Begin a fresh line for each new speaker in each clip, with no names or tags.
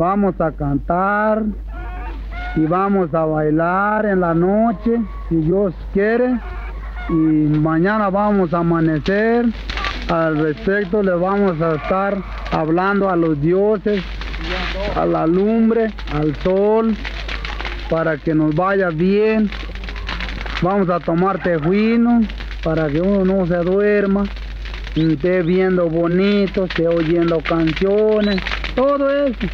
vamos a cantar y vamos a bailar en la noche, si Dios quiere. Y mañana vamos a amanecer. Al respecto le vamos a estar hablando a los dioses, a la lumbre, al sol, para que nos vaya bien. Vamos a tomar tejuino para que uno no se duerma, y esté viendo bonito, esté oyendo canciones, todo eso.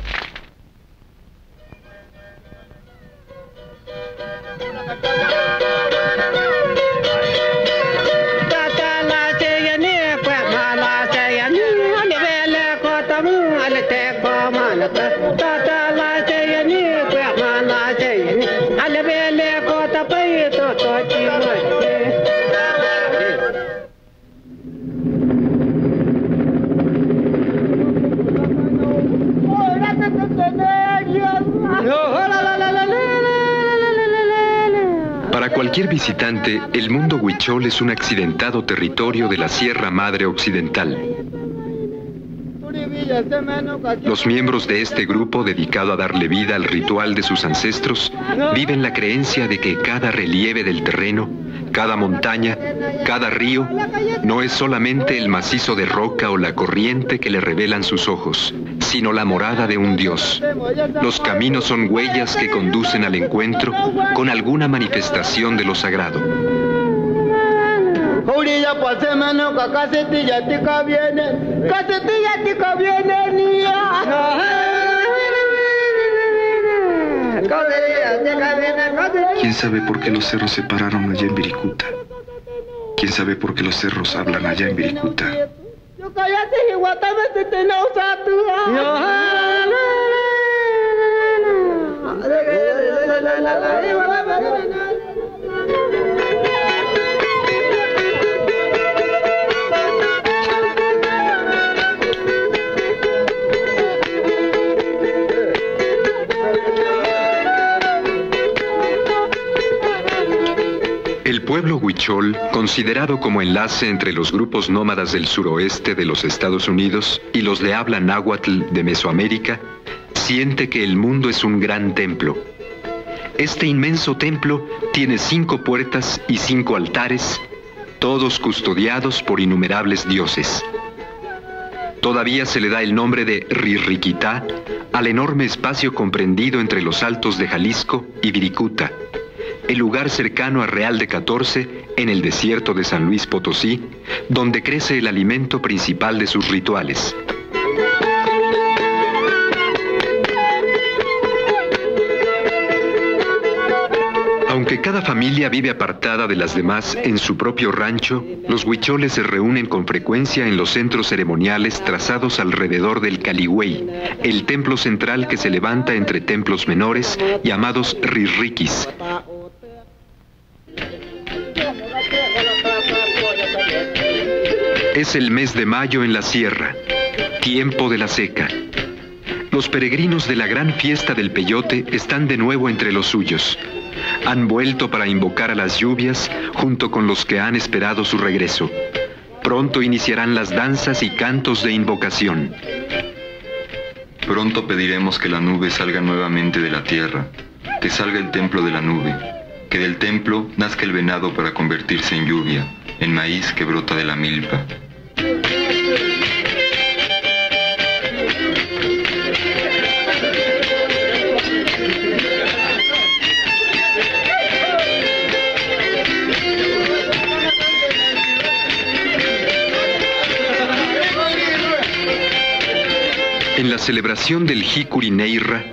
Cualquier visitante, el mundo huichol es un accidentado territorio de la Sierra Madre Occidental. Los miembros de este grupo dedicado a darle vida al ritual de sus ancestros viven la creencia de que cada relieve del terreno, cada montaña, cada río, no es solamente el macizo de roca o la corriente que le revelan sus ojos, sino la morada de un dios. Los caminos son huellas que conducen al encuentro con alguna manifestación de lo sagrado.
¿Quién sabe por qué los cerros se pararon allá en Viricuta? ¿Quién sabe por qué los cerros hablan allá en Viricuta?
El pueblo huichol, considerado como enlace entre los grupos nómadas del suroeste de los Estados Unidos y los de habla náhuatl de Mesoamérica, siente que el mundo es un gran templo. Este inmenso templo tiene cinco puertas y cinco altares, todos custodiados por innumerables dioses. Todavía se le da el nombre de Rirriquitá al enorme espacio comprendido entre los altos de Jalisco y Viricuta, el lugar cercano a Real de 14, en el desierto de San Luis Potosí, donde crece el alimento principal de sus rituales. Aunque cada familia vive apartada de las demás en su propio rancho, los huicholes se reúnen con frecuencia en los centros ceremoniales trazados alrededor del Caligüey, el templo central que se levanta entre templos menores llamados rirriquis. Es el mes de mayo en la sierra, tiempo de la seca. Los peregrinos de la gran fiesta del peyote están de nuevo entre los suyos. Han vuelto para invocar a las lluvias junto con los que han esperado su regreso. Pronto iniciarán las danzas y cantos de invocación.
Pronto pediremos que la nube salga nuevamente de la tierra, que salga el templo de la nube, que del templo nazca el venado para convertirse en lluvia, en maíz que brota de la milpa.
En la celebración del Hikuri Neira,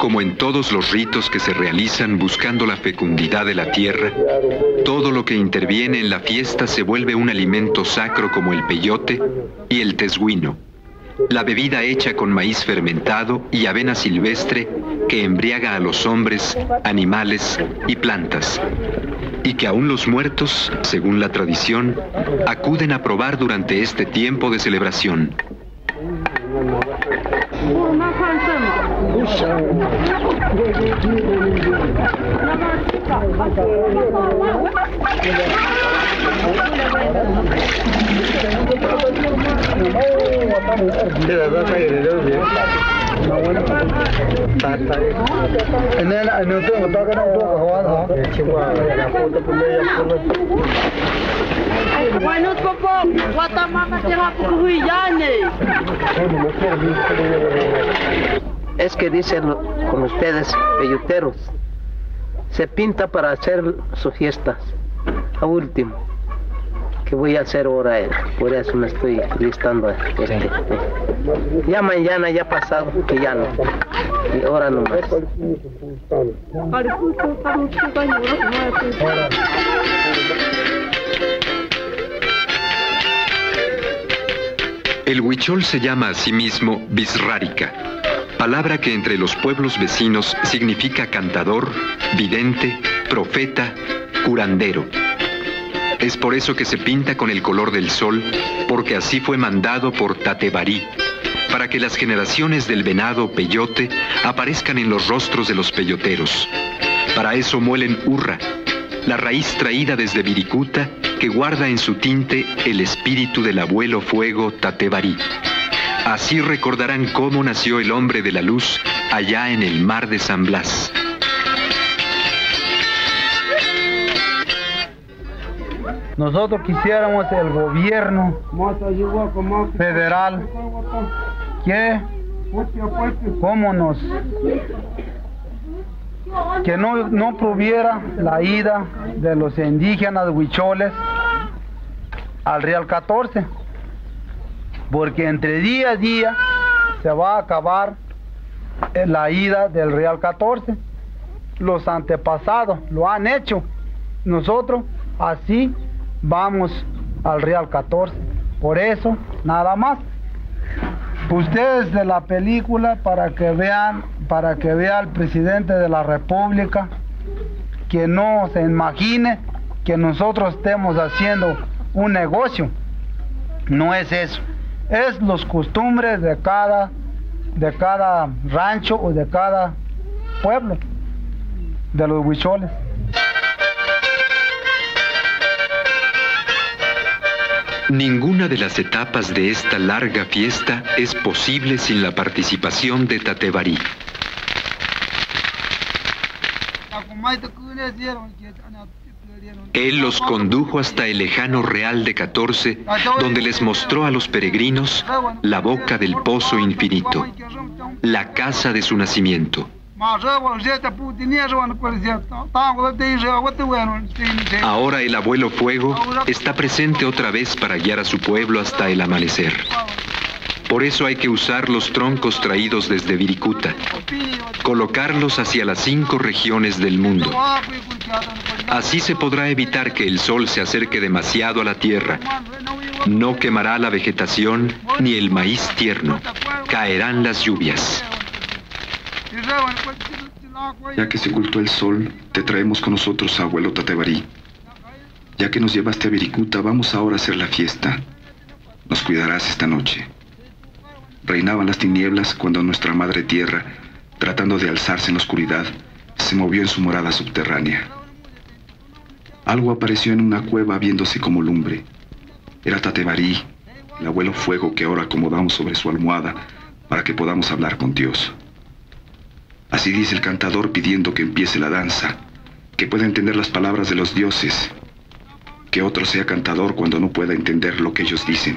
como en todos los ritos que se realizan buscando la fecundidad de la tierra, todo lo que interviene en la fiesta se vuelve un alimento sacro como el peyote y el tesguino, la bebida hecha con maíz fermentado y avena silvestre que embriaga a los hombres, animales y plantas, y que aún los muertos, según la tradición, acuden a probar durante este tiempo de celebración.
Nena, ano
ito? Ito ka nang
doon, kawan, ha? Chiwa, napunta po na yung pulot. Wanut po po, wata mama sira po
kuhuyan eh. Ano, mas po, hindi ko na yung
Es que dicen con ustedes, pelluteros, se pinta para hacer sus fiestas. A último, que voy a hacer ahora, eh, por eso me estoy listando. Este, ya mañana, ya pasado, que ya no. Y ahora no más.
El huichol se llama a sí mismo Bisrárica, palabra que entre los pueblos vecinos significa cantador, vidente, profeta, curandero. Es por eso que se pinta con el color del sol, porque así fue mandado por Tatebarí, para que las generaciones del venado peyote aparezcan en los rostros de los peyoteros. Para eso muelen urra, la raíz traída desde Viricuta que guarda en su tinte el espíritu del abuelo fuego Tatebarí. Así recordarán cómo nació el hombre de la luz allá en el mar de San Blas.
Nosotros quisiéramos el gobierno federal. Que cómo nos que no, no prohibiera la ida de los indígenas huicholes al Real 14, porque entre día a día se va a acabar la ida del Real 14. Los antepasados lo han hecho. Nosotros así vamos al Real 14. Por eso, nada más. Ustedes de la película para que vean, para que vea el presidente de la República, que no se imagine que nosotros estemos haciendo un negocio. No es eso. Es los costumbres de cada, de cada rancho o de cada pueblo, de los huicholes.
Ninguna de las etapas de esta larga fiesta es posible sin la participación de Tatebarí. Él los condujo hasta el lejano Real de 14, donde les mostró a los peregrinos la boca del pozo infinito, la casa de su nacimiento. Ahora el abuelo Fuego está presente otra vez para guiar a su pueblo hasta el amanecer. Por eso hay que usar los troncos traídos desde Viricuta, colocarlos hacia las cinco regiones del mundo. Así se podrá evitar que el sol se acerque demasiado a la tierra. No quemará la vegetación ni el maíz tierno. Caerán las lluvias.
Ya que se ocultó el sol, te traemos con nosotros, abuelo Tatebarí. Ya que nos llevaste a Viricuta, vamos ahora a hacer la fiesta. Nos cuidarás esta noche. Reinaban las tinieblas cuando nuestra madre tierra, tratando de alzarse en la oscuridad, se movió en su morada subterránea. Algo apareció en una cueva viéndose como lumbre. Era Tatebarí, el abuelo fuego que ahora acomodamos sobre su almohada para que podamos hablar con Dios. Así dice el cantador pidiendo que empiece la danza, que pueda entender las palabras de los dioses, que otro sea cantador cuando no pueda entender lo que ellos dicen.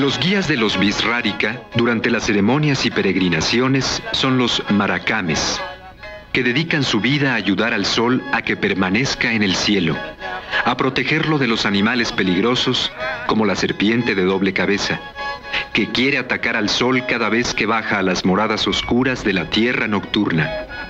Los guías de los Bisrárica durante las ceremonias y peregrinaciones son los maracames, que dedican su vida a ayudar al sol a que permanezca en el cielo, a protegerlo de los animales peligrosos como la serpiente de doble cabeza, que quiere atacar al sol cada vez que baja a las moradas oscuras de la tierra nocturna.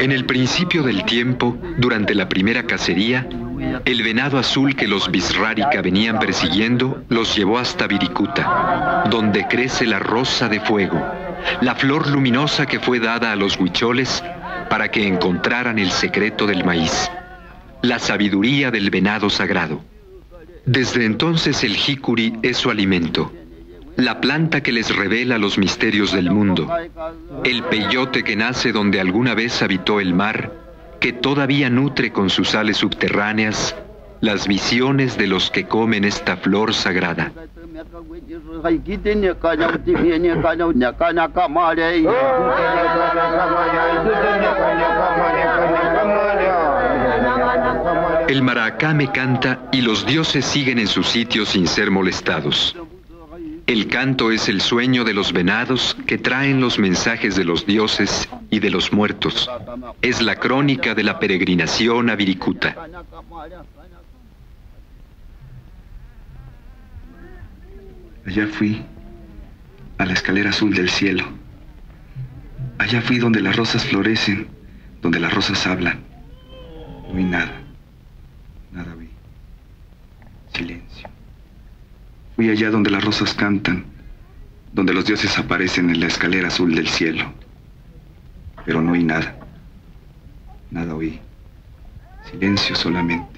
En el principio del tiempo, durante la primera cacería, el venado azul que los Bisrárika venían persiguiendo los llevó hasta Viricuta, donde crece la rosa de fuego, la flor luminosa que fue dada a los huicholes para que encontraran el secreto del maíz, la sabiduría del venado sagrado. Desde entonces el jicuri es su alimento, la planta que les revela los misterios del mundo, el peyote que nace donde alguna vez habitó el mar, que todavía nutre con sus sales subterráneas las visiones de los que comen esta flor sagrada. El maracame canta y los dioses siguen en su sitio sin ser molestados. El canto es el sueño de los venados que traen los mensajes de los dioses y de los muertos. Es la crónica de la peregrinación a Viricuta.
Allá fui, a la escalera azul del cielo. Allá fui donde las rosas florecen, donde las rosas hablan. No vi nada, nada vi. Silencio. Fui allá donde las rosas cantan, donde los dioses aparecen en la escalera azul del cielo. Pero no oí nada. Nada oí. Silencio solamente.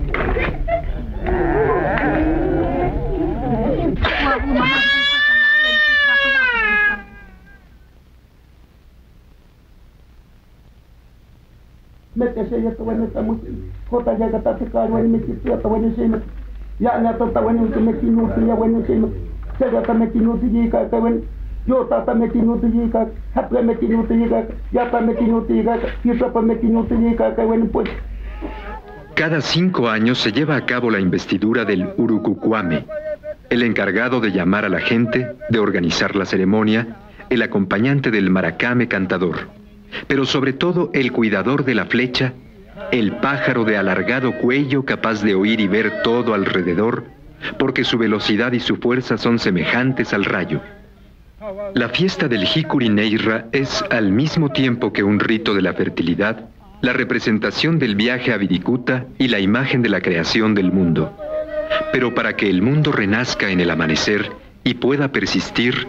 Cada cinco años se lleva a cabo la investidura del Urucucuame, el encargado de llamar a la gente, de organizar la ceremonia, el acompañante del maracame cantador, pero sobre todo el cuidador de la flecha, el pájaro de alargado cuello capaz de oír y ver todo alrededor, porque su velocidad y su fuerza son semejantes al rayo. La fiesta del Hikuri Neira es, al mismo tiempo que un rito de la fertilidad, la representación del viaje a Viricuta y la imagen de la creación del mundo. Pero para que el mundo renazca en el amanecer y pueda persistir,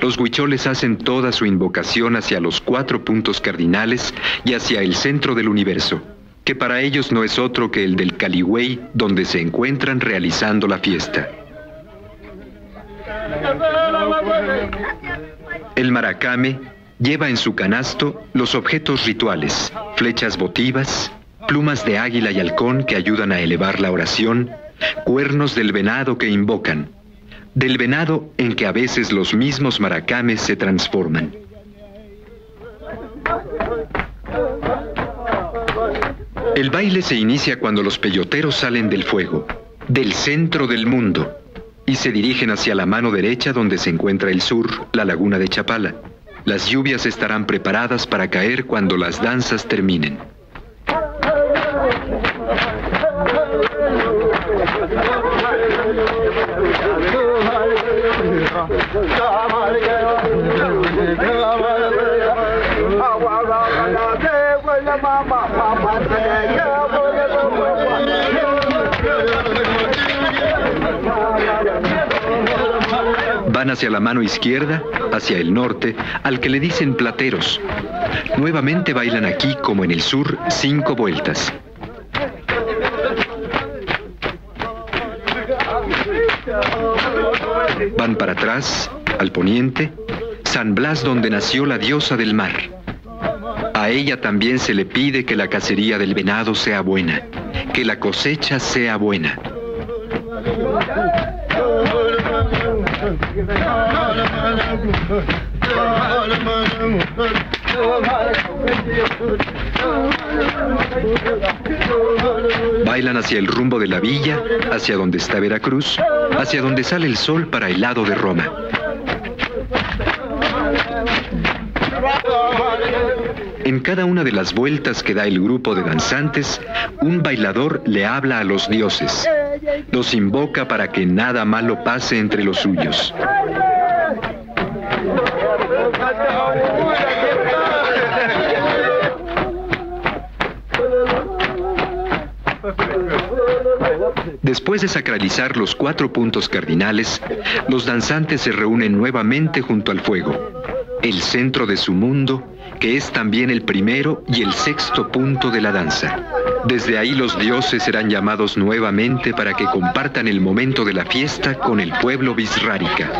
los huicholes hacen toda su invocación hacia los cuatro puntos cardinales y hacia el centro del universo, que para ellos no es otro que el del Caligüey donde se encuentran realizando la fiesta. El maracame lleva en su canasto los objetos rituales, flechas votivas, plumas de águila y halcón que ayudan a elevar la oración, cuernos del venado que invocan, del venado en que a veces los mismos maracames se transforman. El baile se inicia cuando los peyoteros salen del fuego, del centro del mundo, y se dirigen hacia la mano derecha donde se encuentra el sur, la laguna de Chapala. Las lluvias estarán preparadas para caer cuando las danzas terminen. Van hacia la mano izquierda, hacia el norte, al que le dicen plateros. Nuevamente bailan aquí, como en el sur, cinco vueltas. Van para atrás, al poniente, San Blas donde nació la diosa del mar. A ella también se le pide que la cacería del venado sea buena, que la cosecha sea buena. Bailan hacia el rumbo de la villa, hacia donde está Veracruz, hacia donde sale el sol para el lado de Roma. En cada una de las vueltas que da el grupo de danzantes, un bailador le habla a los dioses. Los invoca para que nada malo pase entre los suyos. Después de sacralizar los cuatro puntos cardinales, los danzantes se reúnen nuevamente junto al fuego, el centro de su mundo, que es también el primero y el sexto punto de la danza. Desde ahí los dioses serán llamados nuevamente para que compartan el momento de la fiesta con el pueblo bisrárica.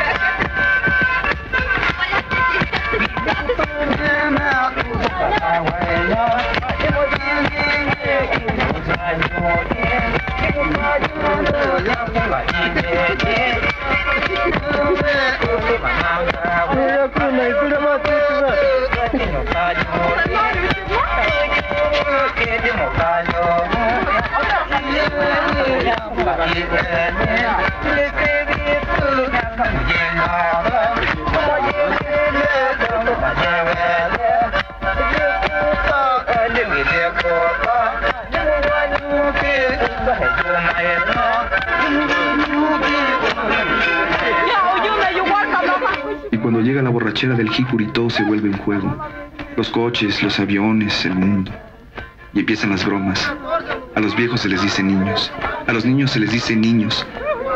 Y borrachera del jicuri todo se vuelve un juego. Los coches, los aviones, el mundo. Y empiezan las bromas. A los viejos se les dice niños. A los niños se les dice niños.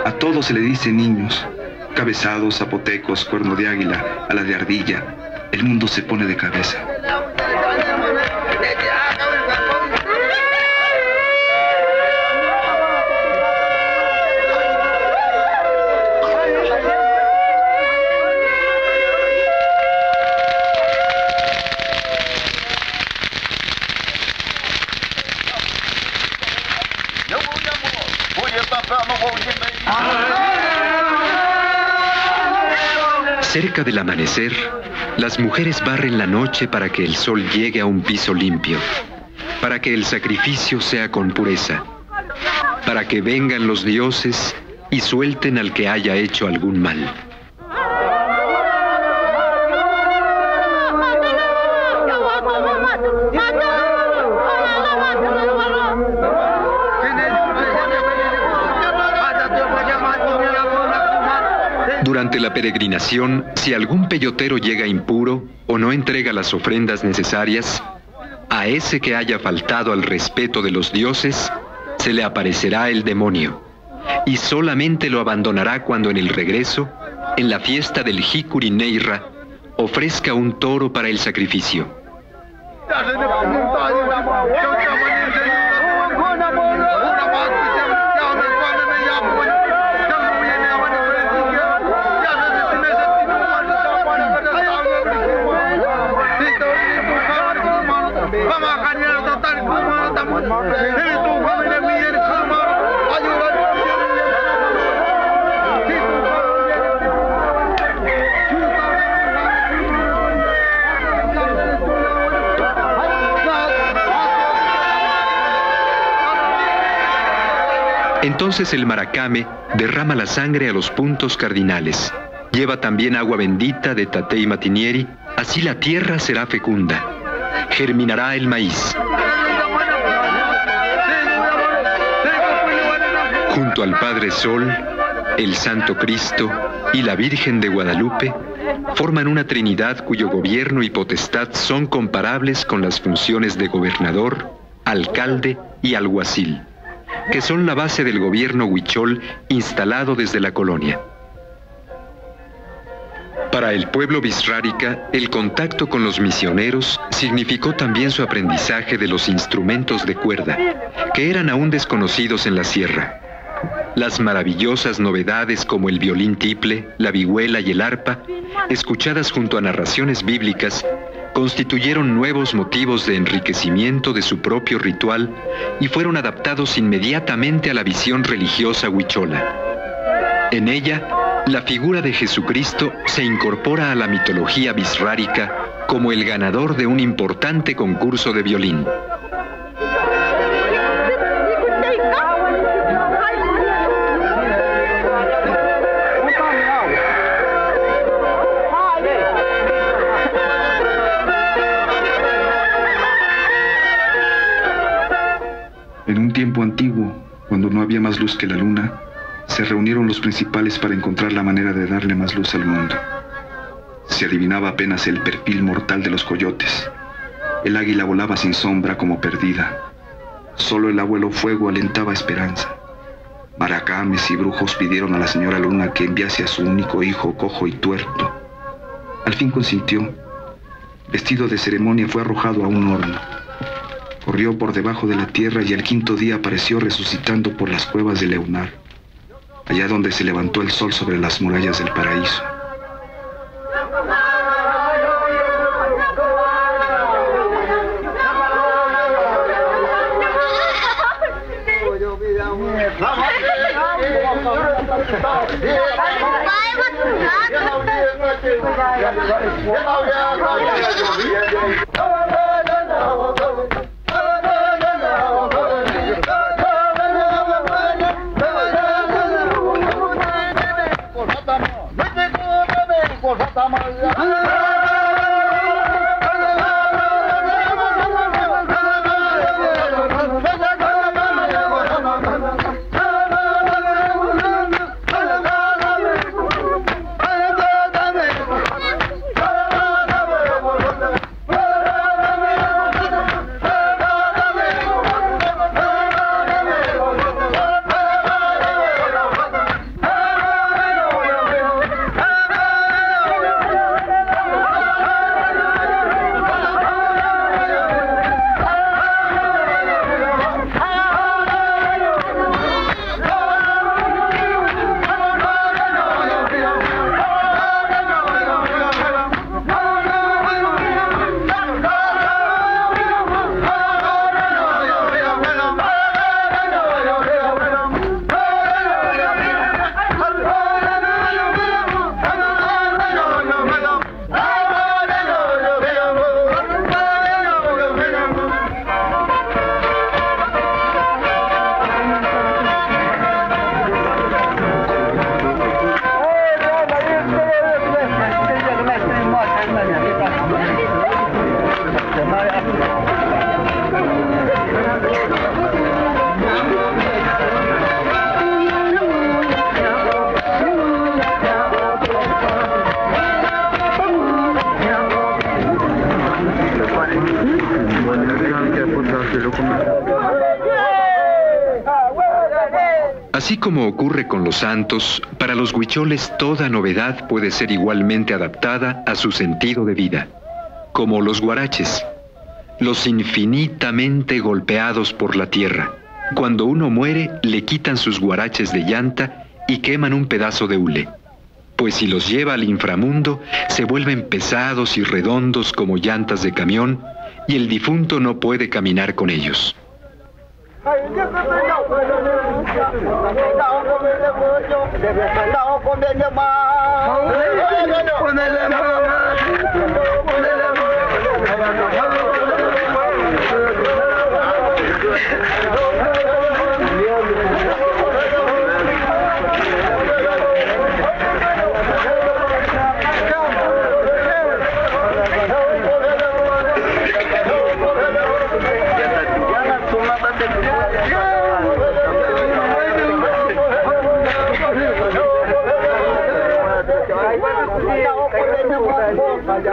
A todos se les dice niños. Cabezados, zapotecos, cuerno de águila, a la de ardilla. El mundo se pone de cabeza.
Del amanecer, las mujeres barren la noche para que el sol llegue a un piso limpio, para que el sacrificio sea con pureza, para que vengan los dioses y suelten al que haya hecho algún mal. La peregrinación, si algún peyotero llega impuro o no entrega las ofrendas necesarias, a ese que haya faltado al respeto de los dioses, se le aparecerá el demonio, y solamente lo abandonará cuando en el regreso, en la fiesta del Hikuri Neira, ofrezca un toro para el sacrificio. Entonces el maracame derrama la sangre a los puntos cardinales. Lleva también agua bendita de Tatei Matinieri, así la tierra será fecunda. Germinará el maíz. Junto al Padre Sol, el Santo Cristo y la Virgen de Guadalupe, forman una Trinidad cuyo gobierno y potestad son comparables con las funciones de gobernador, alcalde y alguacil, que son la base del gobierno huichol instalado desde la colonia. Para el pueblo bisrárica, el contacto con los misioneros significó también su aprendizaje de los instrumentos de cuerda, que eran aún desconocidos en la sierra. Las maravillosas novedades como el violín tiple, la vihuela y el arpa, escuchadas junto a narraciones bíblicas, constituyeron nuevos motivos de enriquecimiento de su propio ritual y fueron adaptados inmediatamente a la visión religiosa huichola. En ella, la figura de Jesucristo se incorpora a la mitología bisrárica como el ganador de un importante concurso de violín.
En un tiempo antiguo, cuando no había más luz que la luna, se reunieron los principales para encontrar la manera de darle más luz al mundo. Se adivinaba apenas el perfil mortal de los coyotes. El águila volaba sin sombra como perdida. Solo el abuelo fuego alentaba esperanza. Maracames y brujos pidieron a la señora luna que enviase a su único hijo cojo y tuerto. Al fin consintió. Vestido de ceremonia fue arrojado a un horno. Corrió por debajo de la tierra y al quinto día apareció resucitando por las cuevas de Leunar, allá donde se levantó el sol sobre las murallas del paraíso.
Así los santos, para los huicholes toda novedad puede ser igualmente adaptada a su sentido de vida, como los guaraches, los infinitamente golpeados por la tierra. Cuando uno muere, le quitan sus guaraches de llanta y queman un pedazo de hule, pues si los lleva al inframundo, se vuelven pesados y redondos como llantas de camión y el difunto no puede caminar con ellos. هي نٿي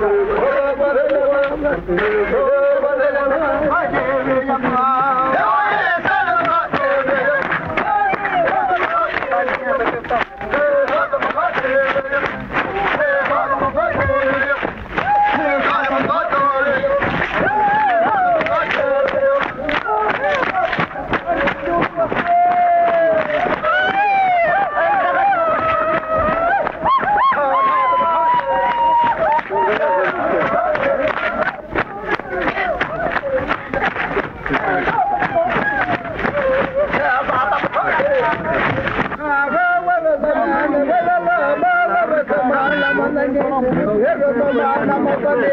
ڏور وڌي வந்து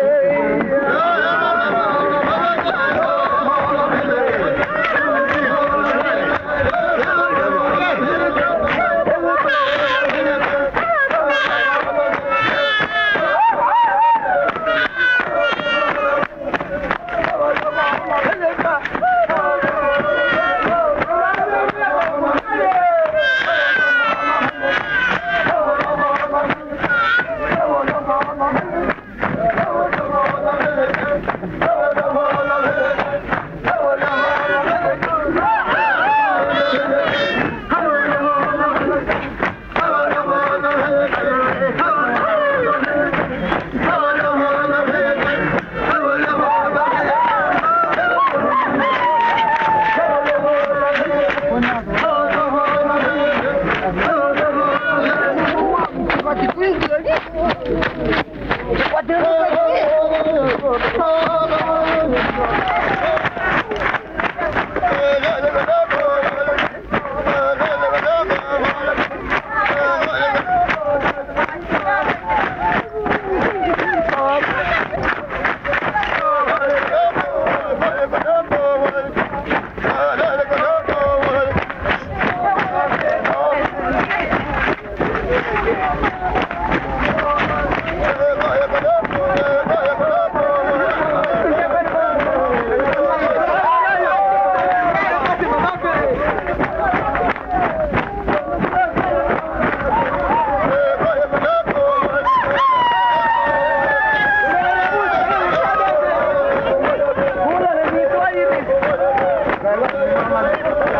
La fiesta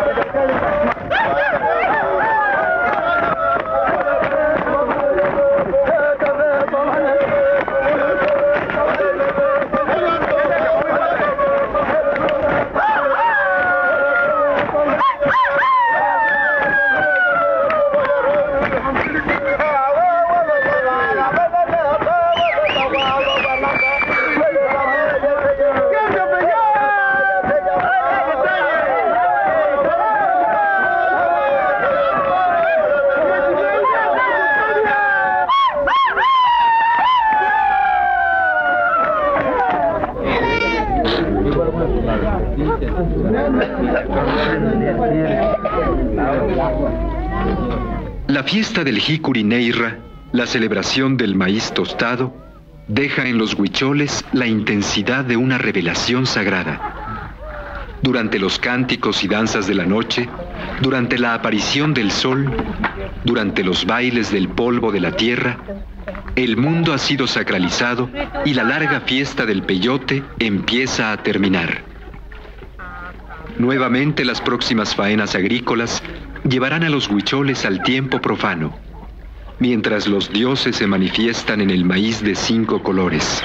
del Jicuri Neira, la celebración del maíz tostado, deja en los huicholes la intensidad de una revelación sagrada. Durante los cánticos y danzas de la noche, durante la aparición del sol, durante los bailes del polvo de la tierra, el mundo ha sido sacralizado y la larga fiesta del peyote empieza a terminar. Nuevamente las próximas faenas agrícolas llevarán a los huicholes al tiempo profano, mientras los dioses se manifiestan en el maíz de cinco colores,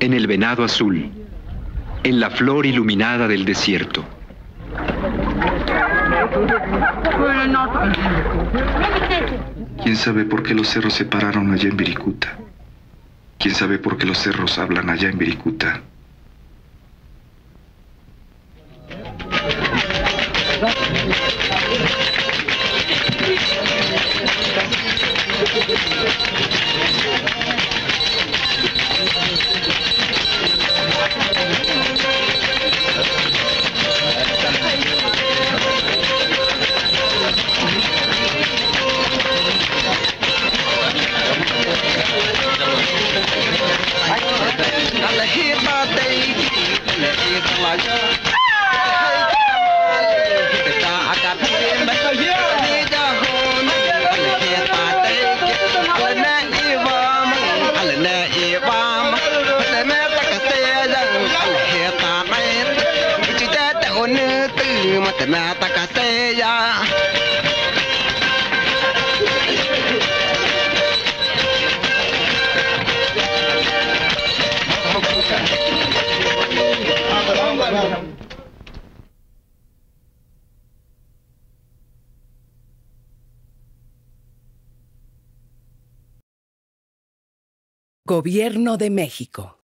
en el venado azul, en la flor iluminada del desierto.
¿Quién sabe por qué los cerros se pararon allá en Viricuta? ¿Quién sabe por qué los cerros hablan allá en Viricuta?
Gobierno de México.